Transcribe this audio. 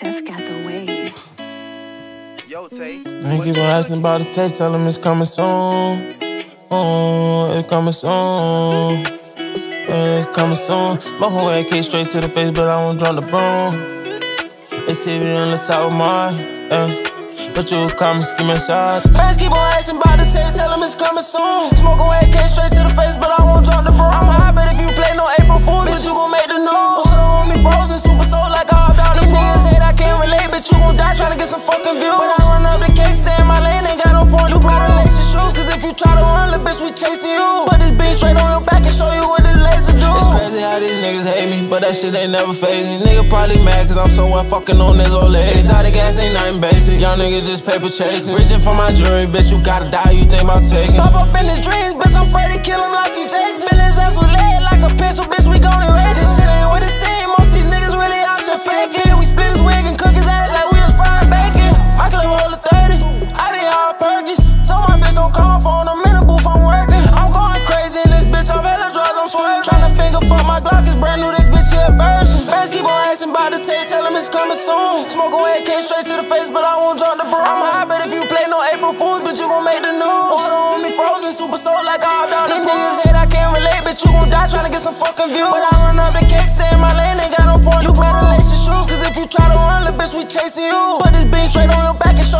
Tiff got the waves. Yo, Tay. Thank you for asking about the taste. Tell him it's coming soon. Oh, it's coming soon. It's coming soon. Smoking away, kick straight to the face, but I won't drop the broom. It's TV on the top of my, yeah. But you come and ski my side. Fans keep on asking about the tape, tell them it's coming soon. Smoke to run, little bitch, we chasing you. Put this beat straight on your back and show you what this laser do. It's crazy how these niggas hate me, but that shit ain't never phase me. Nigga probably mad cause I'm so well fucking on this old lady. Exotic ass ain't nothing basic. Young niggas just paper chasing. Reaching for my jewelry, bitch, you gotta die, you think about taking. Pop up in his dreams, bitch, I'm afraid to kill him like new, this bitch here version. Fans keep on asking about the tape, tell them it's coming soon. Smoke away, came straight to the face, but I won't drop the broom. I'm high, but if you play no April Fools, bitch, you gon' make the news. Water on me frozen, super soul like I hopped out the pool. Niggas hate, I can't relate, bitch, you gon' die tryna get some fucking views. But I run up the cake, stay in my lane, ain't got no point. You better lace your shoes, cause if you try to run, the bitch, we chasing you. Put this beam straight on your back and show